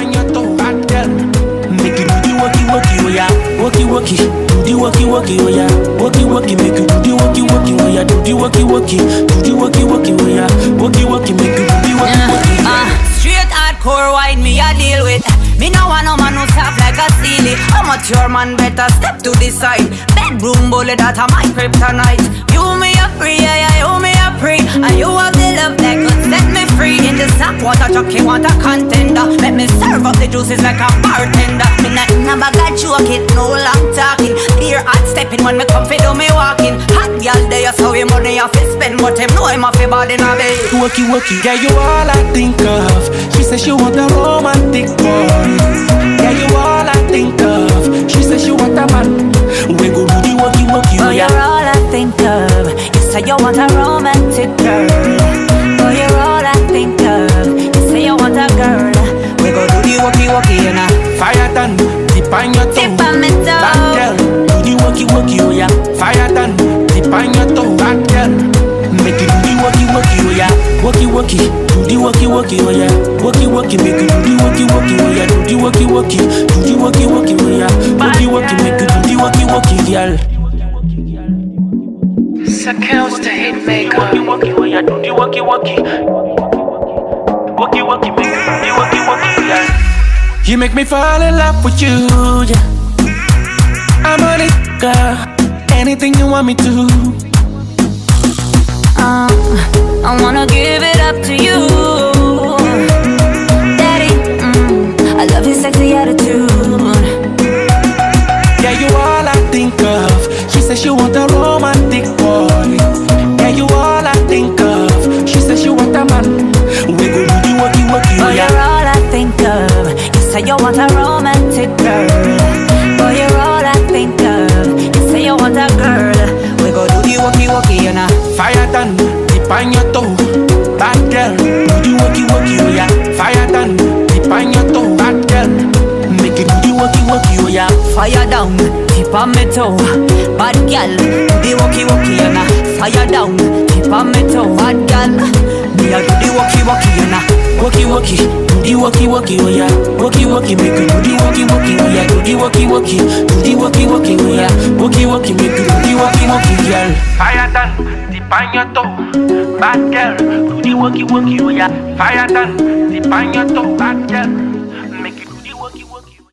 on your toe, bad girl. Make you do the walkie walkie, oh yeah, walkie walkie. Do the walkie walkie, oh yeah, walkie walkie. Make you do the walkie walkie, oh yeah, do the walkie walkie. Do the walkie walkie, oh yeah, walkie walkie. Make you do the walkie walkie. Uh, straight hardcore wine me I deal with. Me no want no man who soft like a silly. How much your man better step to the side. Bedroom bullet that a my kryptonite. You me want a contender. Let me serve up the juices like a bartender. Me not in a bag of joking, no long talking. Beer hot stepping when me come fi do me walking. Hot girl there, so we money off fi spend, but him know him off bad in a bed. Walkie walkie, yeah, you all I think of. She said she want a romantic walkie walkie, you know. Fire done, dip on your toe. Tip on me toe. Bad girl, do the walkie walkie, oh yeah. Fire done, dip on your toe. Bad girl, make you do the walkie walkie, oh yeah. Walkie walkie, do the walkie walkie, oh yeah. Walkie walkie, make you do the walkie walkie, oh yeah. Do the walkie walkie, do the walkie walkie, oh yeah. Walkie walkie, make you do the walkie walkie, girl. Sakels the hitmaker. Walkie walkie, oh yeah. Do the walkie walkie. Walkie You make me fall in love with you, yeah. I'm on it, girl. Anything you want me to. Uh, I wanna give it up to you. Daddy, mm, I love your sexy attitude. Yeah, you all I think of. She said she want a romantic boy. Yeah, you all I think of. She said she want a man. We go do the walkie walkie, Oh, oh you're all I think of. Say you want a romantic girl. Oh, you're all I think of. You say you want a girl. We go do the walkie walkie, you know. Fire done, dip on your toe. Bad girl, do the walkie walkie, oh yeah. Fire done, dip on your toe. Bad girl, make you do the walkie walkie, oh yeah. Fire down, tip on me toe. Bad gal, do the walkie walkie, you know. Fire down, tip on me toe. Bad gal, me a do the walkie walkie, you know. Walkie walkie, the walkie walkie, oh yeah. Walkie walkie, make you do the walkie walkie, oh yeah. Do the walkie walkie, do the walkie walkie, oh yeah. Walkie walkie, make you do the walkie walkie, girl. Fire done, dip on your toe. Bad girl, do the walkie walkie, oh yeah. Fire done, dip on your toe, bad girl.